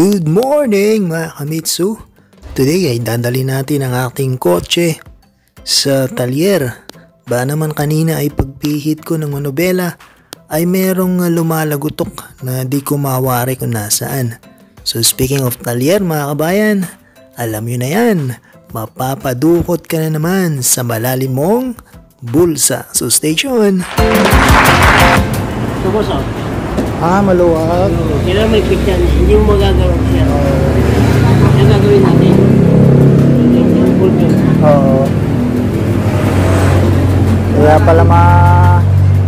Good morning mga kamitsu! Today ay dadali natin ang ating kotse sa talyer. Ba naman kanina ay pagpihit ko ng manobela ay merong lumalagutok na di ko mawari kung nasaan. So speaking of talyer mga kabayan, alam nyo na yan, mapapadukot ka na naman sa malalim mong bulsa. So stay tuned! Tumusok. Ah, maluwag. Kailangan may quick yan. Hindi mo magagawa siya. Yan gagawin natin. Oo. Kaya pala ma...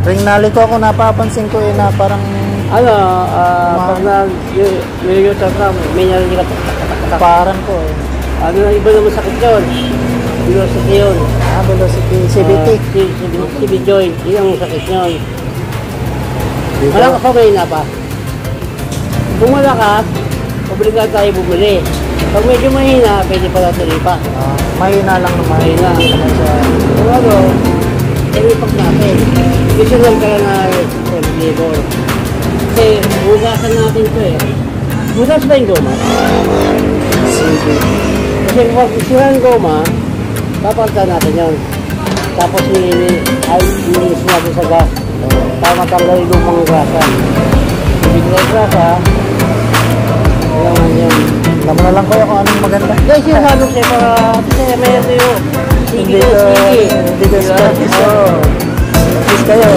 Ring nali ko ako napapansin ko eh na parang Ano, ah, pag. Yung ka, may narinig ka. parang ko eh. Ano na iba naman sakit yun. Velocity yun. Ah, velocity, CVT. Ah, C- C- CB joint. Yun ang sakit yun. Wala ka pa may na pa. Kung wala ka, obligado tayo bumili. Pag medyo mahina, pwede pala tuloy pa. Ah, mahina lang naman. Mahina. Kung ano, ilipak natin. Gusto lang ka na labor. Kasi hugasan natin ito eh. Hugas ba yung goma? CV. Kasi kung sira yung goma, papalitan natin yun. Tapos nilinis natin sa gas. Para matanggal yung lumang grasa. Ibig na yung grasa, kailangan yun. Alam mo na lang kuya kung anong maganda. Guys, yung halo siya para kasi may ito yung Hindi sige, ko, hindi ko Oo. oh. Expertise kayo.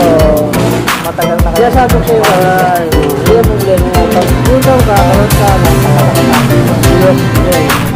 Matagal na kayo. Kaya sabi ko sa'yo, ay, hindi ang problema. Pag utang ka, karoon ka, Diyos, Diyos.